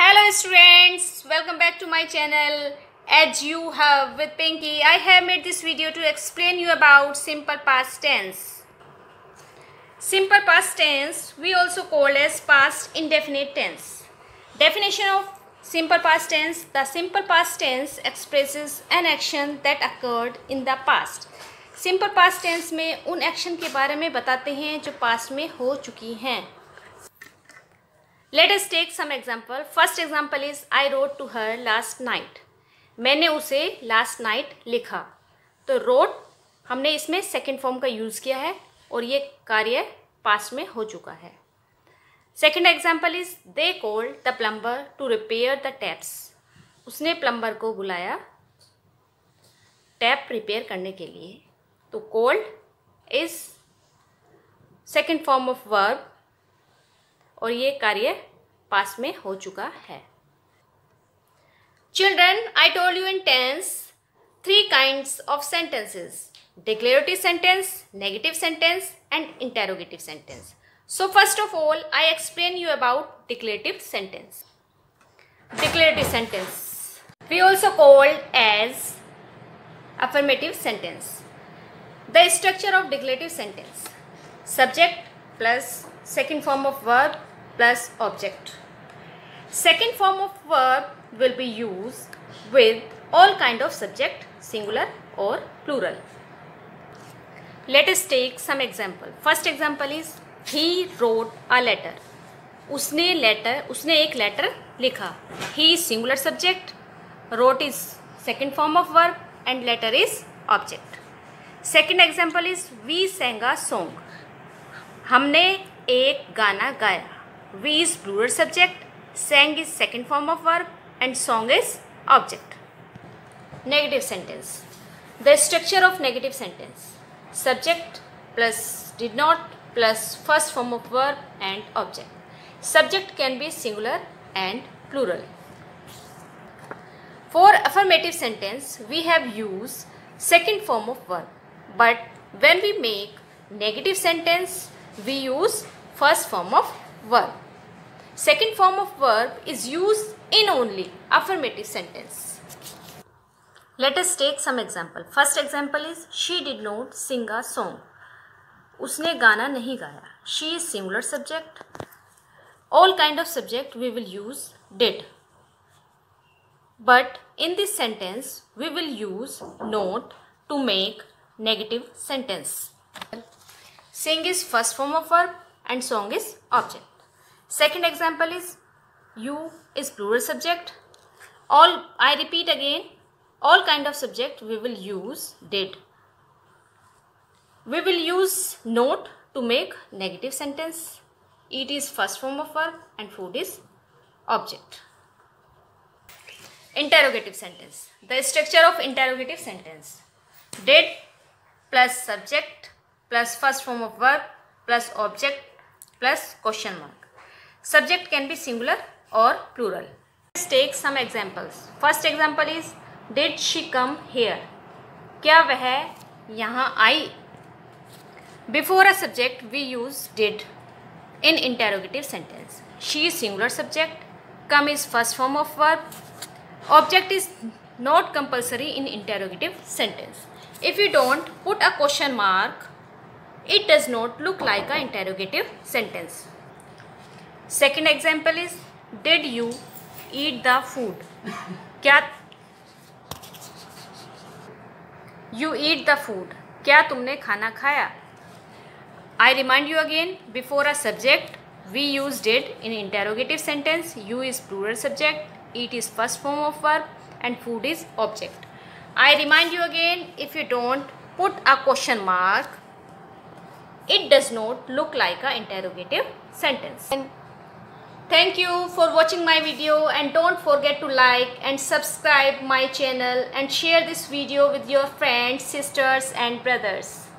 Hello students welcome back to my channel as you have with Pinky I have made this video to explain you about simple past tense simple past tense we also called as past indefinite tense definition of simple past tense the simple past tense expresses an action that occurred in the past simple past tense में उन action के बारे में बताते हैं जो past में हो चुकी हैं। Let's take some example first example is I wrote to her last night मैंने उसे लास्ट नाइट लिखा। तो रोड हमने इसमें सेकेंड फॉर्म का यूज़ किया है और ये कार्य पास्ट में हो चुका है। Second example is they called the plumber to repair the taps उसने प्लम्बर को बुलाया टैप रिपेयर करने के लिए। तो called is second form of verb और ये कार्य पास में हो चुका है। Children I told you in tense three kinds of sentences declarative sentence negative sentence and interrogative sentence so first of all I explain you about declarative sentence declarative sentence we also called as affirmative sentence. The structure of declarative sentence. Subject plus second form of verb plus object second form of verb will be used with all kind of subject singular or plural let us take some example first example is he wrote a letter उसने letter उसने एक letter लिखा ही singular subject wrote is second form of verb and letter is object second example is we sang a song हमने एक गाना गाया V is plural subject, sang is second form of verb and song is object. Negative sentence. The structure of negative sentence. Subject plus did not plus first form of verb and object. Subject can be singular and plural. For affirmative sentence, we have used second form of verb. But when we make negative sentence, we use first form of verb. Second form of verb is used in only affirmative sentence. Let us take some example. First example is she did not sing a song. उसने गाना नहीं गाया. She is singular subject. All kind of subject we will use did. But in this sentence, we will use not to make negative sentence. Sing is first form of verb and song is object. Second example is you is plural subject. All, I repeat again, all kind of subject we will use did. We will use not to make negative sentence. It is first form of verb and food is object. Interrogative sentence. The structure of interrogative sentence. Did plus subject plus first form of verb plus object plus question mark. Subject can be singular और plural take some examples first example is did she come here क्या वह यहाँ आई? Before a subject we use did in interrogative sentence she is singular subject come is first form of work object is not compulsory in interrogative sentence if you don't put a question mark it does not look like a interrogative sentence Second example is, did you eat the food? क्या you eat the food? क्या तुमने खाना खाया? I remind you again, before a subject, we use did in interrogative sentence. You is plural subject eat is first form of verb and food is object. I remind you again if you don't put a question mark it does not look like a interrogative sentence. And thank you for watching my video and don't forget to like and subscribe my channel and share this video with your friends, sisters and brothers.